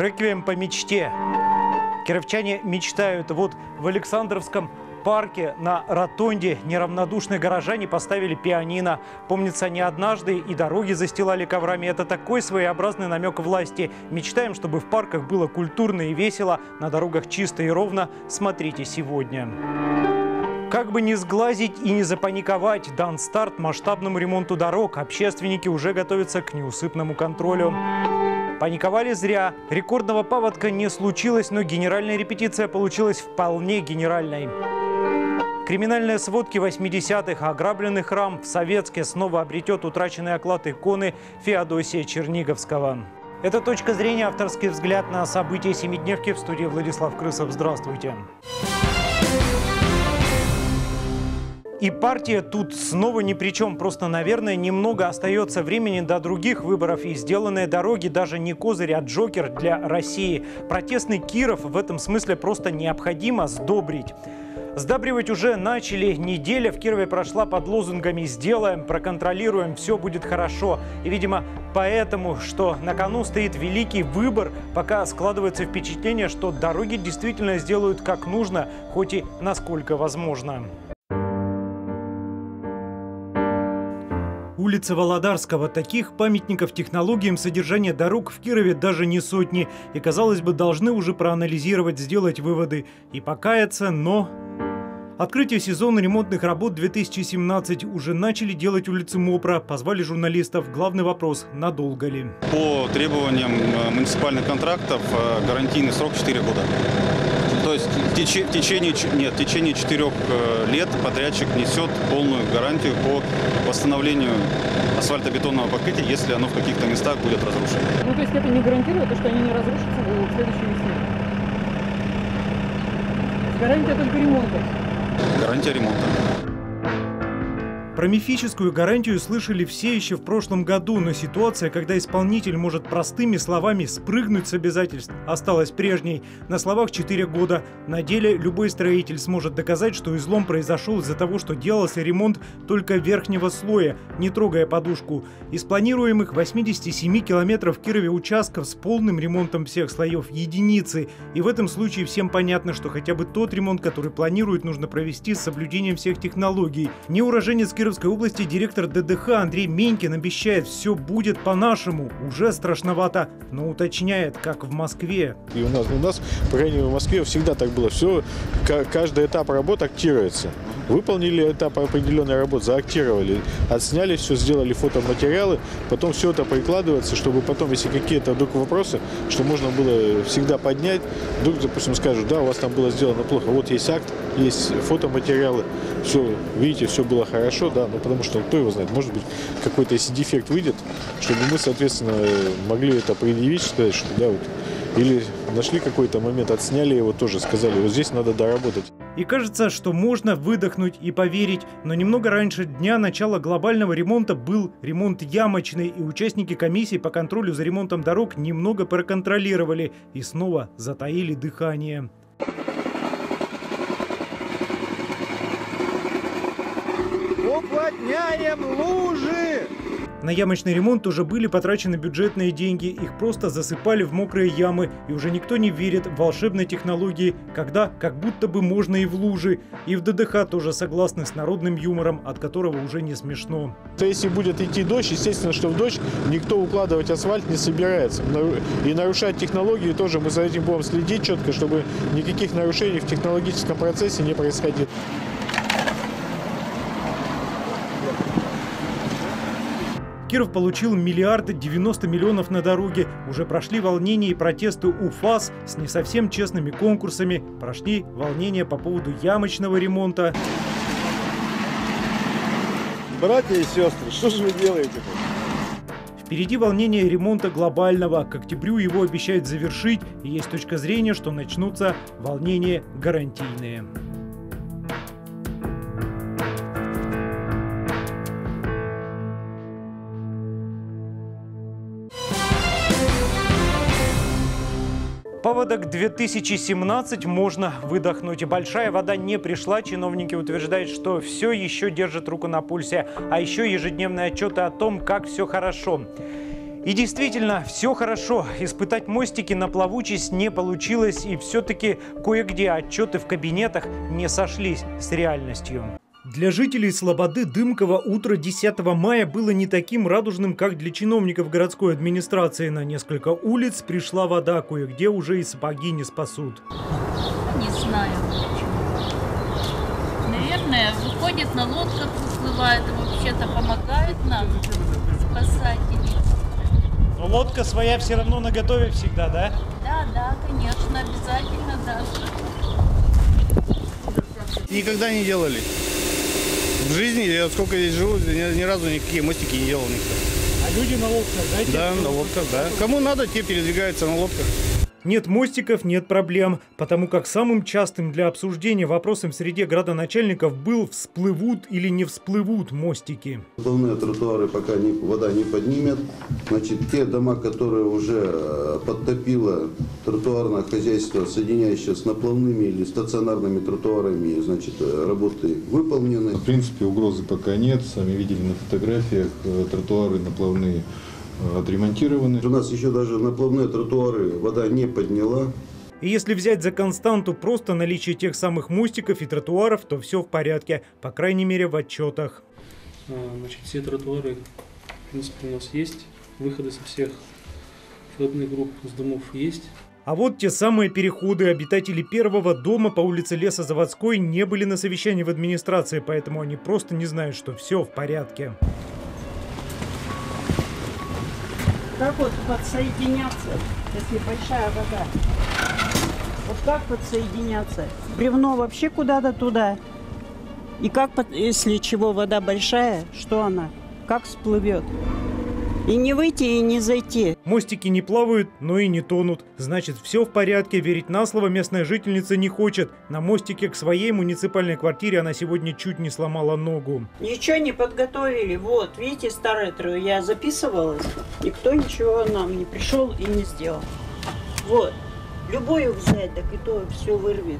Реквием по мечте. Кировчане мечтают. Вот в Александровском парке на ротонде неравнодушные горожане поставили пианино. Помнится, они однажды и дороги застилали коврами. Это такой своеобразный намек власти. Мечтаем, чтобы в парках было культурно и весело, на дорогах чисто и ровно. Смотрите сегодня. Как бы не сглазить и не запаниковать, дан старт масштабному ремонту дорог. Общественники уже готовятся к неусыпному контролю. Паниковали зря. Рекордного паводка не случилось, но генеральная репетиция получилась вполне генеральной. Криминальные сводки 80-х. Ограбленный храм в Советске снова обретет утраченный оклад иконы Феодосия Черниговского. Это точка зрения, авторский взгляд на события семидневки в студии Владислав Крысов. Здравствуйте. И партия тут снова ни при чем. Просто, наверное, немного остается времени до других выборов. И сделанные дороги даже не козырь, а джокер для России. Протестный Киров в этом смысле просто необходимо сдобрить. Сдабривать уже начали. Неделя в Кирове прошла под лозунгами «Сделаем, проконтролируем, все будет хорошо». И, видимо, поэтому, что на кону стоит великий выбор, пока складывается впечатление, что дороги действительно сделают как нужно, хоть и насколько возможно. Улица Володарского. Таких памятников технологиям содержания дорог в Кирове даже не сотни. И, казалось бы, должны уже проанализировать, сделать выводы и покаяться, но... Открытие сезона ремонтных работ 2017 уже начали делать улицы МОПРа. Позвали журналистов. Главный вопрос – надолго ли? По требованиям э, муниципальных контрактов э, гарантийный срок 4 года. То есть в течение, нет, в течение четырех э, лет подрядчик несет полную гарантию по восстановлению асфальтобетонного покрытия, если оно в каких-то местах будет разрушено. Ну, то есть это не гарантирует, что они не разрушатся в следующей весне? Гарантия только ремонта. Гарантия ремонта. Про мифическую гарантию слышали все еще в прошлом году, но ситуация, когда исполнитель может простыми словами спрыгнуть с обязательств, осталась прежней. На словах 4 года. На деле любой строитель сможет доказать, что излом произошел из-за того, что делался ремонт только верхнего слоя, не трогая подушку. Из планируемых 87 километров в Кирове участков с полным ремонтом всех слоев единицы. И в этом случае всем понятно, что хотя бы тот ремонт, который планируют, нужно провести с соблюдением всех технологий. Не уроженец Кировской области директор ДДХ Андрей Менькин обещает, все будет по-нашему. Уже страшновато, но уточняет, как в Москве. И у нас, у нас, по крайней мере, в Москве всегда так было. Все, каждый этап работы актируется. Выполнили этап определенной работы, заактировали, отсняли все, сделали фотоматериалы, потом все это прикладывается, чтобы потом, если какие-то вдруг вопросы, что можно было всегда поднять, вдруг, допустим, скажут, да, у вас там было сделано плохо, вот есть акт, есть фотоматериалы, все, видите, все было хорошо, да, ну потому что кто его знает, может быть какой-то если дефект выйдет, чтобы мы, соответственно, могли это предъявить, сказать, что да, вот, или нашли какой-то момент, отсняли его тоже, сказали, вот здесь надо доработать. И кажется, что можно выдохнуть и поверить, но немного раньше дня начала глобального ремонта был ремонт ямочный, и участники комиссии по контролю за ремонтом дорог немного проконтролировали и снова затаили дыхание. Уплотняем лужи! На ямочный ремонт уже были потрачены бюджетные деньги, их просто засыпали в мокрые ямы, и уже никто не верит в волшебные технологии, когда как будто бы можно и в лужи. И в ДДХ тоже согласны с народным юмором, от которого уже не смешно. Если будет идти дождь, естественно, что в дождь никто укладывать асфальт не собирается. И нарушать технологии тоже мы за этим будем следить четко, чтобы никаких нарушений в технологическом процессе не происходило. Киров получил миллиарды 90 миллионов на дороге. Уже прошли волнения и протесты УФАС с не совсем честными конкурсами. Прошли волнения по поводу ямочного ремонта. Братья и сестры, что же вы делаете тут? Впереди волнение ремонта глобального. К октябрю его обещают завершить, и есть точка зрения, что начнутся волнения гарантийные. Паводок 2017 можно выдохнуть. Большая вода не пришла. Чиновники утверждают, что все еще держит руку на пульсе. А еще ежедневные отчеты о том, как все хорошо. И действительно, все хорошо. Испытать мостики на плавучесть не получилось, и все-таки кое-где отчеты в кабинетах не сошлись с реальностью. Для жителей Слободы Дымкова утро 10 мая было не таким радужным, как для чиновников городской администрации. На несколько улиц пришла вода, кое-где уже и сапоги не спасут. Не знаю почему. Наверное, выходит на лодках, выплывает и вообще-то помогает нам спасатели. Но лодка своя все равно на готове всегда, да? Да, да, конечно, обязательно даже. Никогда не делали. В жизни, я сколько здесь живу, ни, ни разу никакие мостики не делал никто. А люди на лодках, да? Да, на лодках, да. Кому надо, те передвигаются на лодках. Нет мостиков, нет проблем, потому как самым частым для обсуждения вопросом в среде градоначальников был всплывут или не всплывут мостики. Основные тротуары пока не, вода не поднимет. Значит, те дома, которые уже э, подтопило тротуарное хозяйство, соединяющее с наплавными или стационарными тротуарами, значит, э, работы выполнены. В принципе, угрозы пока нет. Сами видели на фотографиях, э, тротуары наплавные отремонтированы. У нас еще даже наплавные тротуары вода не подняла. И если взять за константу просто наличие тех самых мостиков и тротуаров, то все в порядке, по крайней мере в отчетах. А, Значит, все тротуары, в принципе, у нас есть. Выходы со всех входных групп с домов есть. А вот те самые переходы обитатели первого дома по улице Лесозаводской не были на совещании в администрации, поэтому они просто не знают, что все в порядке. Как вот подсоединяться, если большая вода? Вот как подсоединяться? Бревно вообще куда-то туда. И как, если чего вода большая, что она? Как всплывет? И не выйти, и не зайти. Мостики не плавают, но и не тонут. Значит, все в порядке, верить на слово местная жительница не хочет. На мостике к своей муниципальной квартире она сегодня чуть не сломала ногу. Ничего не подготовили. Вот, видите, старое тро, я записывалась. Никто ничего нам не пришел и не сделал. Вот. Любую взять, так и то все вырвет.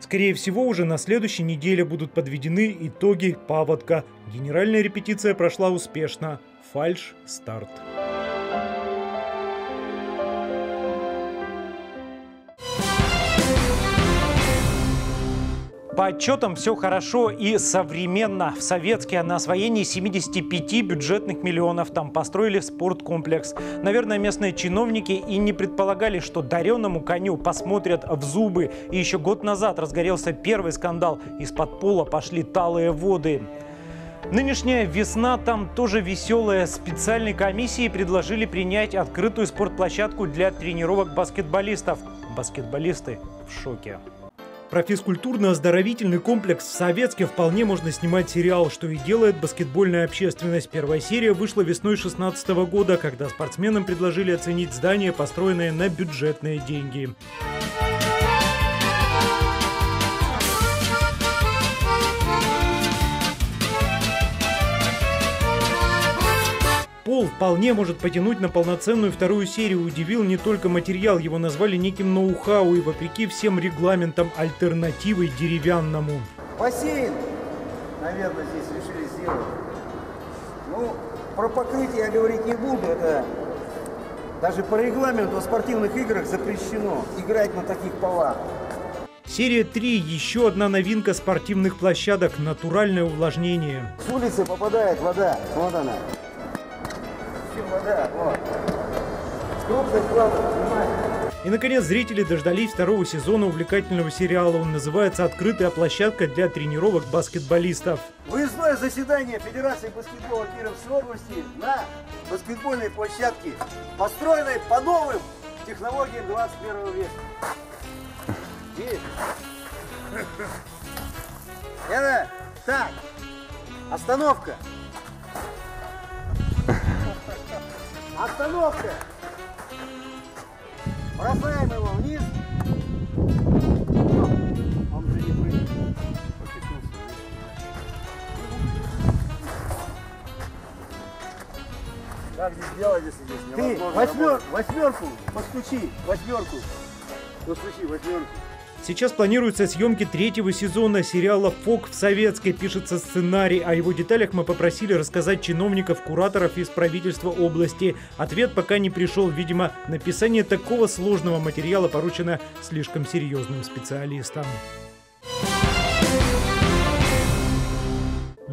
Скорее всего, уже на следующей неделе будут подведены итоги паводка. Генеральная репетиция прошла успешно. Фальш старт. По отчетам все хорошо и современно. В Советске на освоении 75 бюджетных миллионов там построили спорткомплекс. Наверное, местные чиновники и не предполагали, что дареному коню посмотрят в зубы. И еще год назад разгорелся первый скандал. Из-под пола пошли талые воды. Нынешняя весна там тоже веселая. Специальной комиссии предложили принять открытую спортплощадку для тренировок баскетболистов. Баскетболисты в шоке. Про физкультурно-оздоровительный комплекс в Советске вполне можно снимать сериал, что и делает баскетбольная общественность. Первая серия вышла весной 2016 года, когда спортсменам предложили оценить здание, построенное на бюджетные деньги. Вполне может потянуть на полноценную вторую серию. Удивил не только материал, его назвали неким ноу-хау и вопреки всем регламентам альтернативой деревянному. Бассейн, наверное, здесь решили сделать. Ну, про покрытие я говорить не буду, это даже по регламенту о спортивных играх запрещено играть на таких полах. Серия 3 – еще одна новинка спортивных площадок – натуральное увлажнение. С улицы попадает вода, вот она. Вода, вот. Внимание. И, наконец, зрители дождались второго сезона увлекательного сериала. Он называется «Открытая площадка для тренировок баскетболистов». Выездное заседание Федерации баскетбола Кировской области на баскетбольной площадке, построенной по новым технологиям 21 века. И... Это... Так, остановка. Остановка. Бросаем его вниз. Он же не. Как здесь делать, если здесь Ты восьмер, восьмерку, постучи, восьмерку. Постучи, восьмерку. Сейчас планируются съемки третьего сезона сериала «Фок в Советской». Пишется сценарий. О его деталях мы попросили рассказать чиновников, кураторов из правительства области. Ответ пока не пришел. Видимо, написание такого сложного материала поручено слишком серьезным специалистам.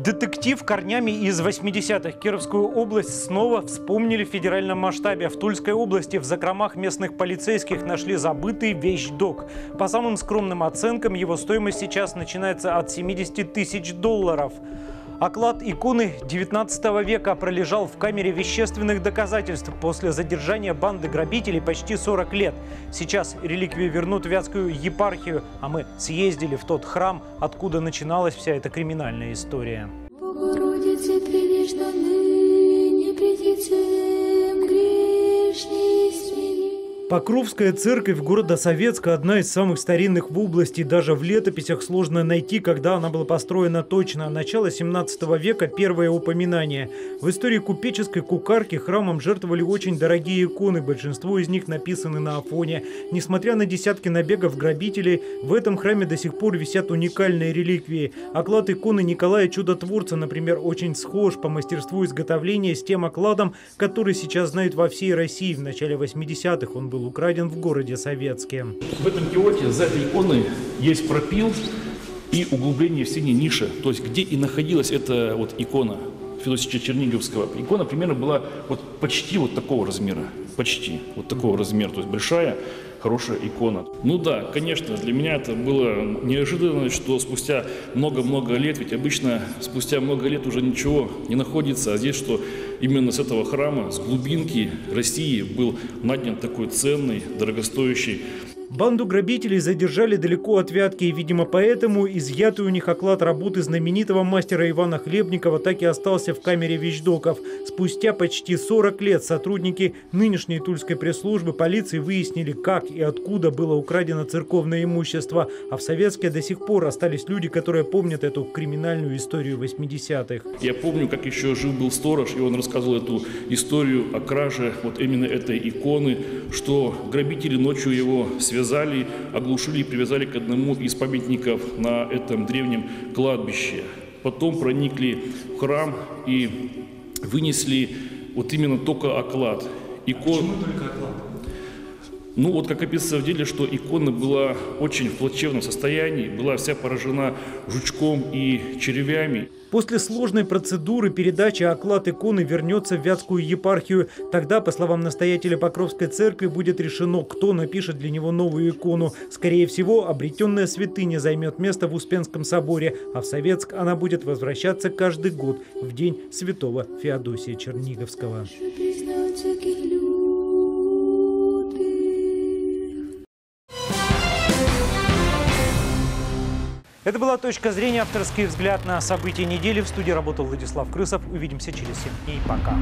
Детектив корнями из 80-х. Кировскую область снова вспомнили в федеральном масштабе. В Тульской области в закромах местных полицейских нашли забытый вещдок. По самым скромным оценкам, его стоимость сейчас начинается от 70 тысяч долларов. Оклад иконы 19 века пролежал в камере вещественных доказательств после задержания банды грабителей почти 40 лет. Сейчас реликвии вернут в Вятскую епархию, а мы съездили в тот храм, откуда начиналась вся эта криминальная история. Покровская церковь города Советска – одна из самых старинных в области. Даже в летописях сложно найти, когда она была построена точно. Начало 17 века – первое упоминание. В истории купеческой кукарки храмом жертвовали очень дорогие иконы. Большинство из них написаны на Афоне. Несмотря на десятки набегов грабителей, в этом храме до сих пор висят уникальные реликвии. Оклад иконы Николая Чудотворца, например, очень схож по мастерству изготовления с тем окладом, который сейчас знают во всей России. В начале 80-х он был украден в городе Советске. В этом киоте за этой иконой есть пропил и углубление в стене ниша, то есть где и находилась эта вот икона Федосича Черниговского. Икона примерно была вот почти вот такого размера, почти вот такого размера, то есть большая, хорошая икона. Ну да, конечно, для меня это было неожиданно, что спустя много-много лет, ведь обычно спустя много лет уже ничего не находится, а здесь что именно с этого храма, с глубинки России был наднят такой ценный, дорогостоящий Банду грабителей задержали далеко от Вятки, и, видимо, поэтому изъятый у них оклад работы знаменитого мастера Ивана Хлебникова так и остался в камере вещдоков. Спустя почти 40 лет сотрудники нынешней тульской пресс-службы полиции выяснили, как и откуда было украдено церковное имущество, а в Советске до сих пор остались люди, которые помнят эту криминальную историю 80-х. Я помню, как еще жил был сторож, и он рассказывал эту историю о краже вот именно этой иконы, что грабители ночью его связали, оглушили и привязали к одному из памятников на этом древнем кладбище. Потом проникли в храм и вынесли вот именно только оклад. Икон... Почему только оклад? Ну вот как описывается в деле, что икона была очень в плачевном состоянии, была вся поражена жучком и червями. После сложной процедуры передачи оклад иконы вернется в Вятскую епархию. Тогда, по словам настоятеля Покровской церкви, будет решено, кто напишет для него новую икону. Скорее всего, обретенная святыня займет место в Успенском соборе, а в Советск она будет возвращаться каждый год в день святого Феодосия Черниговского. Это была «Точка зрения. Авторский взгляд на события недели». В студии работал Владислав Крысов. Увидимся через 7 дней. Пока.